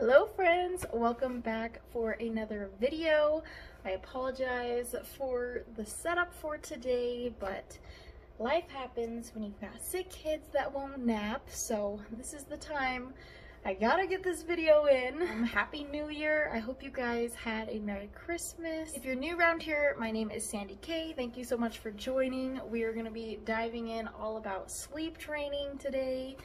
Hello friends, welcome back for another video. I apologize for the setup for today, but life happens when you've got sick kids that won't nap, so this is the time. I gotta get this video in. Um, Happy New Year. I hope you guys had a Merry Christmas. If you're new around here, my name is Sandy-Kaye. Thank you so much for joining. We are gonna be diving in all about sleep training today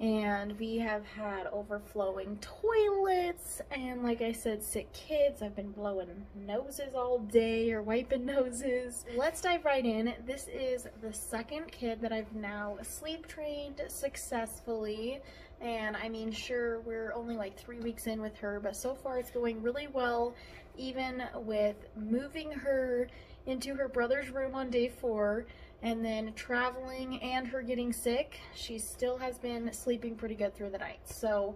and we have had overflowing toilets. And like I said sick kids. I've been blowing noses all day or wiping noses. Let's dive right in. This is the second kid that I've now sleep trained successfully. And I mean sure we're only like three weeks in with her but so far it's going really well even with moving her into her brother's room on day four and then traveling and her getting sick, she still has been sleeping pretty good through the night. So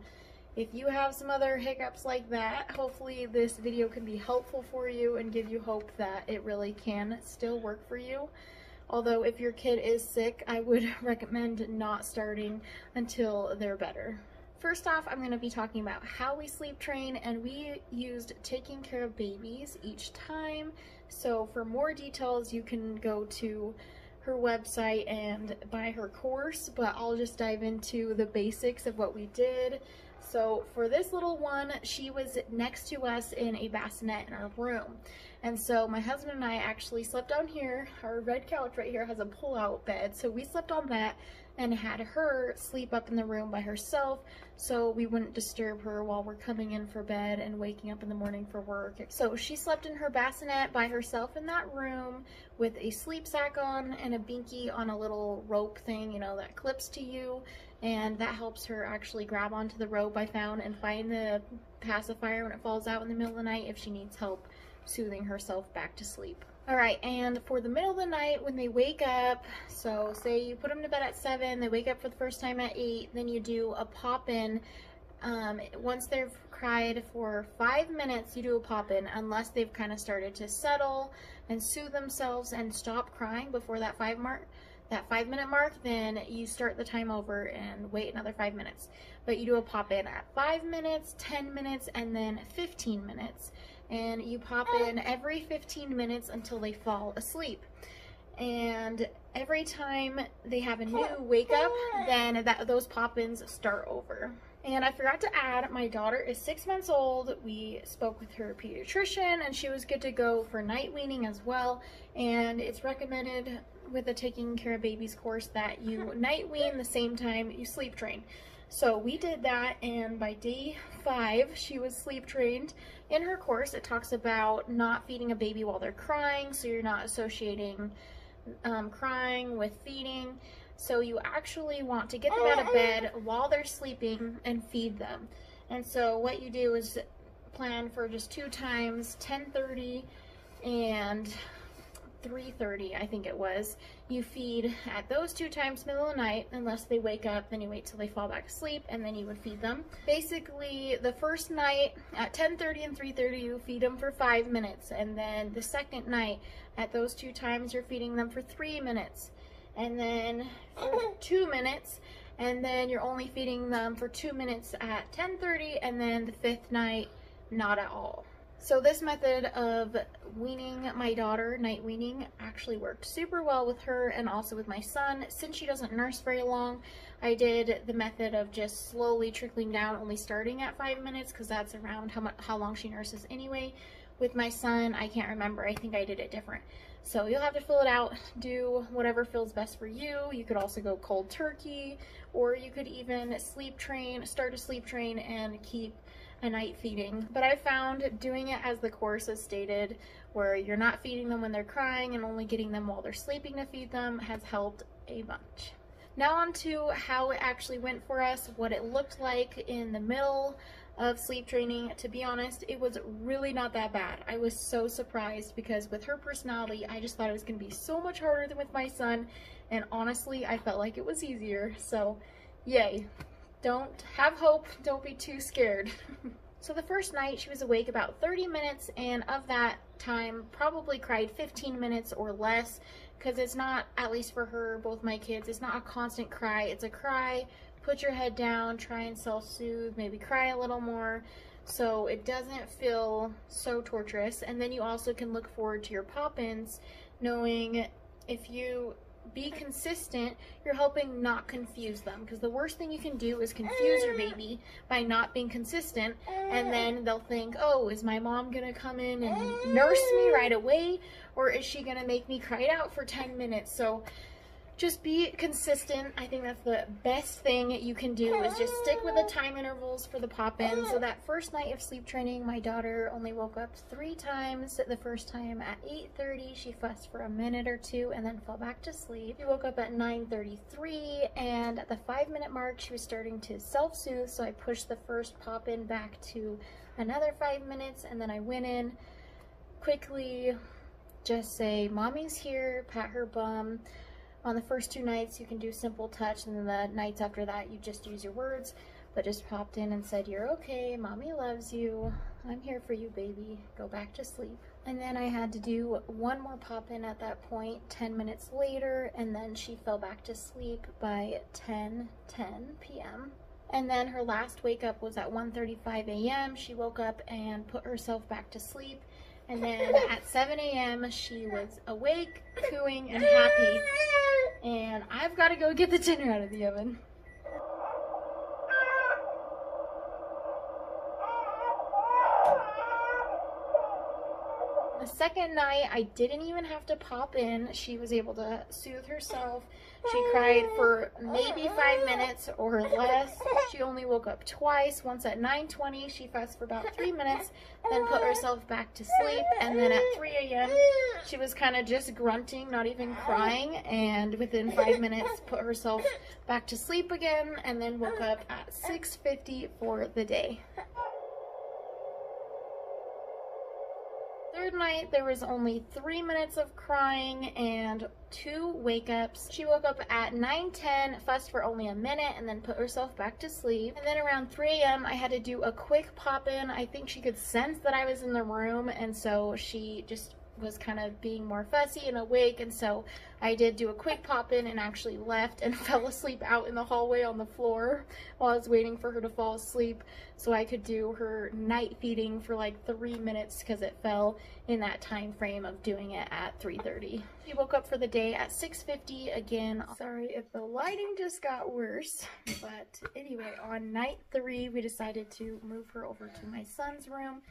if you have some other hiccups like that, hopefully this video can be helpful for you and give you hope that it really can still work for you. Although if your kid is sick, I would recommend not starting until they're better. First off, I'm going to be talking about how we sleep train and we used Taking Cara Babies each time. So for more details, you can go to her website and buy her course, but I'll just dive into the basics of what we did. So for this little one, she was next to us in a bassinet in our room. And so my husband and I actually slept down here. Our red couch right here has a pull-out bed. So we slept on that and had her sleep up in the room by herself so we wouldn't disturb her while we're coming in for bed and waking up in the morning for work. So she slept in her bassinet by herself in that room with a sleep sack on and a binky on a little rope thing, you know, that clips to you. And that helps her actually grab onto the rope I found and find the pacifier when it falls out in the middle of the night if she needs help soothing herself back to sleep. All right, and for the middle of the night when they wake up, so say you put them to bed at 7, they wake up for the first time at 8, then you do a pop-in. Um, once they've cried for 5 minutes, you do a pop-in unless they've kind of started to settle and soothe themselves and stop crying before that 5 mark that five minute mark, then you start the time over and wait another five minutes. But you do a pop in at five minutes, 10 minutes, and then 15 minutes and you pop in every 15 minutes until they fall asleep. And every time they have a new oh, wake up, then that those pop-ins start over. And I forgot to add, my daughter is six months old. We spoke with her pediatrician and she was good to go for night weaning as well. And it's recommended with the Taking Cara Babies course that you night wean the same time you sleep train. So we did that and by day five, she was sleep trained. In her course, it talks about not feeding a baby while they're crying, so you're not associating um, crying with feeding. So you actually want to get them out of bed while they're sleeping and feed them. And so what you do is plan for just two times, 10.30 and 3.30, I think it was. You feed at those two times middle of the night, unless they wake up, then you wait till they fall back asleep, and then you would feed them. Basically, the first night at 10.30 and 3.30, you feed them for five minutes, and then the second night at those two times, you're feeding them for three minutes, and then for two minutes, and then you're only feeding them for two minutes at 10.30, and then the fifth night, not at all. So this method of weaning my daughter, night weaning, actually worked super well with her and also with my son. Since she doesn't nurse very long, I did the method of just slowly trickling down, only starting at five minutes because that's around how, much, how long she nurses anyway. With my son, I can't remember. I think I did it different. So you'll have to fill it out, do whatever feels best for you. You could also go cold turkey, or you could even sleep train, start a sleep train and keep a night feeding. But I found doing it as the course is stated, where you're not feeding them when they're crying and only getting them while they're sleeping to feed them has helped a bunch. Now on to how it actually went for us, what it looked like in the middle of sleep training. To be honest, it was really not that bad. I was so surprised because with her personality, I just thought it was going to be so much harder than with my son. And honestly, I felt like it was easier. So yay don't have hope, don't be too scared. so the first night she was awake about 30 minutes and of that time probably cried 15 minutes or less because it's not, at least for her, both my kids, it's not a constant cry. It's a cry put your head down, try and self-soothe, maybe cry a little more so it doesn't feel so torturous. And then you also can look forward to your pop-ins knowing if you be consistent, you're helping not confuse them. Because the worst thing you can do is confuse your baby by not being consistent. And then they'll think, oh, is my mom going to come in and nurse me right away? Or is she going to make me cry it out for 10 minutes? So just be consistent. I think that's the best thing you can do is just stick with the time intervals for the pop-in. So that first night of sleep training, my daughter only woke up three times. The first time at 8.30, she fussed for a minute or two and then fell back to sleep. She woke up at 9.33 and at the five minute mark, she was starting to self-soothe. So I pushed the first pop-in back to another five minutes and then I went in quickly, just say, mommy's here, pat her bum, on the first two nights, you can do simple touch, and then the nights after that, you just use your words. But just popped in and said, You're okay, mommy loves you, I'm here for you, baby, go back to sleep. And then I had to do one more pop in at that point, 10 minutes later, and then she fell back to sleep by 10 10 p.m. And then her last wake up was at 1.35 a.m. She woke up and put herself back to sleep. And then at 7 a.m., she was awake, cooing, and happy. And I've got to go get the dinner out of the oven. Second night, I didn't even have to pop in. She was able to soothe herself. She mm. cried for maybe five minutes or less. She only woke up twice, once at 9.20. She fussed for about three minutes, then put herself back to sleep. And then at 3 a.m., she was kind of just grunting, not even crying. And within five minutes, put herself back to sleep again, and then woke up at 6.50 for the day. Third night, there was only three minutes of crying and two wake-ups. She woke up at 9.10, fussed for only a minute, and then put herself back to sleep. And then around 3 a.m., I had to do a quick pop-in. I think she could sense that I was in the room, and so she just was kind of being more fussy and awake and so I did do a quick pop in and actually left and fell asleep out in the hallway on the floor while I was waiting for her to fall asleep so I could do her night feeding for like three minutes because it fell in that time frame of doing it at 3.30. She woke up for the day at 6.50 again. Sorry if the lighting just got worse but anyway on night three we decided to move her over to my son's room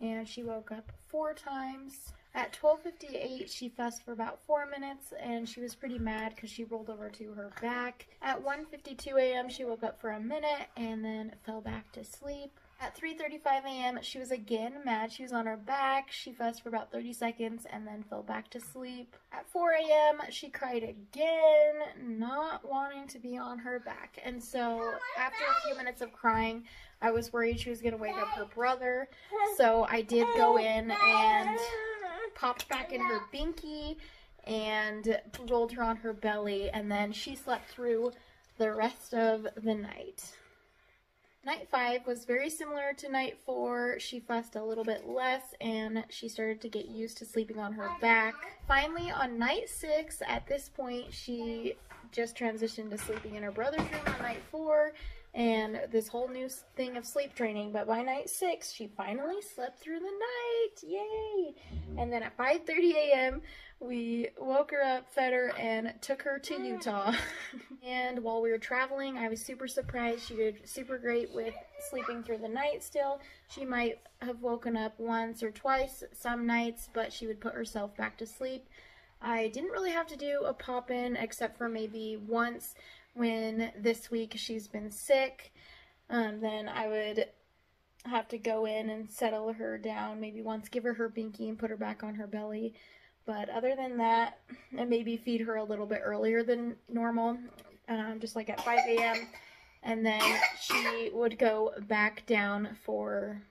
and she woke up four times at 12.58, she fussed for about four minutes, and she was pretty mad because she rolled over to her back. At 1.52 a.m., she woke up for a minute and then fell back to sleep. At 3.35 a.m., she was again mad. She was on her back. She fussed for about 30 seconds and then fell back to sleep. At 4 a.m., she cried again, not wanting to be on her back. And so after a few minutes of crying, I was worried she was going to wake up her brother. So I did go in and popped back in her binky and rolled her on her belly, and then she slept through the rest of the night. Night five was very similar to night four. She fussed a little bit less and she started to get used to sleeping on her back. Finally, on night six, at this point, she just transitioned to sleeping in her brother's room on night four and this whole new thing of sleep training. But by night six, she finally slept through the night. Yay! And then at 5.30 a.m., we woke her up, fed her, and took her to Utah. and while we were traveling, I was super surprised. She did super great with sleeping through the night still. She might have woken up once or twice some nights, but she would put herself back to sleep. I didn't really have to do a pop-in except for maybe once when this week she's been sick, um, then I would have to go in and settle her down maybe once, give her her binky and put her back on her belly. But other than that, and maybe feed her a little bit earlier than normal, um, just like at 5 a.m. And then she would go back down for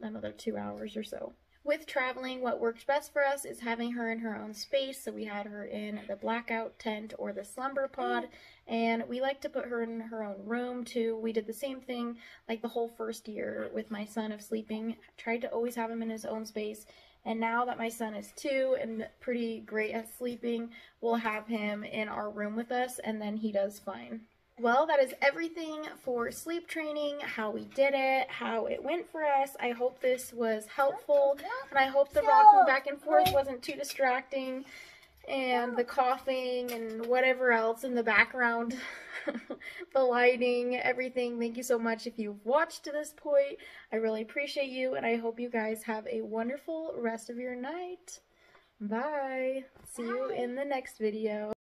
another two hours or so. With traveling, what works best for us is having her in her own space. So we had her in the blackout tent or the slumber pod, and we like to put her in her own room too. We did the same thing like the whole first year with my son of sleeping. Tried to always have him in his own space. And now that my son is two and pretty great at sleeping, we'll have him in our room with us, and then he does fine. Well, that is everything for sleep training, how we did it, how it went for us. I hope this was helpful, and I hope the rocking back and forth wasn't too distracting, and the coughing and whatever else in the background, the lighting, everything. Thank you so much if you've watched to this point. I really appreciate you, and I hope you guys have a wonderful rest of your night. Bye. See you in the next video.